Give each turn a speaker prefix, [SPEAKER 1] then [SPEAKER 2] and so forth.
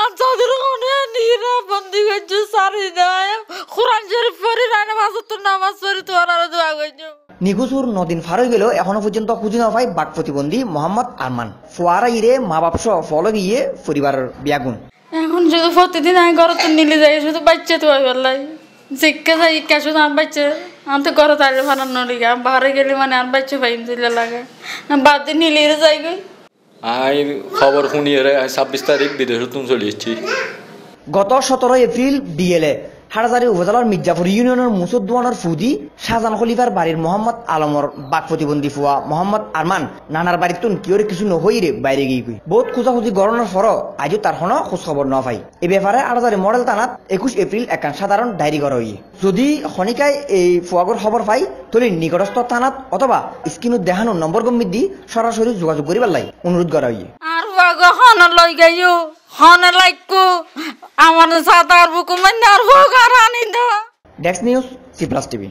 [SPEAKER 1] আর তাদের ওখানে নিরা বন্দি করছে সারি দেয় কোরআন শরীফ পড়ি রানে মাসে তো নামাজ পড়ি তো আর দোয়া করছে
[SPEAKER 2] নিখোঁজুর নদিন ফার হয়ে গেলেও এখনও পর্যন্ত খুঁজে না পাই বাক প্রতিবন্ধী মোহাম্মদ আরমান। ফোয়ারা ইরে মা বাপ সহ ফল গিয়ে পরিবারের বিয়াগুন
[SPEAKER 1] এখন শুধু প্রতিদিন আমি ঘর তো নিলে যাই শুধু বাচ্চা তো বেলাই। শিক্ষা যাই ইকা শুধু আমার বাচ্চা। আমি তো ঘরে বানানো লিগে আমি বাইরে গেলে মানে আর বাচ্চা পাইম দিলে লাগে। বাদ দিয়ে নিলে যাই গই
[SPEAKER 3] আই খবর শুনিয়ে ছাব্বিশ তারিখ বিদেশত চলে
[SPEAKER 2] গত সতেরো এপ্রিল বিএলএ হাটহাজারি উপজেলার মির্জাপুর ইউনিয়নের মুসুদ্দুয়ানোর ফুদি শাহজান খলিফার বাড়ির মোহাম্মদ আলমর বাক প্রতিবন্ধী ফুয়া মোহাম্মদ আরমান, নানার বাড়ির তুন কিয়রে কিছু নহইরে বাইরে গিয়ে গই বহুত খোঁজাখুঁজি গরনের ফর আজও তার হন খোঁজ খবর ন পাই। এ ব্যাপারে হাটহাজারি মডেল থানাত একুশ এপ্রিল একান সাধারণ ডায়েরি করা হইয়ে যদি খনিকায় এই ফুয়াগর খবর পাই, তলে নিকটস্থ থানাত অথবা স্ক্রিনত দেখানো নম্বর গম্বিত দি সরাসরি যোগাযোগ করিবার লাই অনুরোধ করা হইয়ে
[SPEAKER 1] আর বাগ হন লই গাইও হন লাইকো আমার সাতার বুকু মানে আর
[SPEAKER 2] ডেক্স নিউজ সি প্লাস টিভি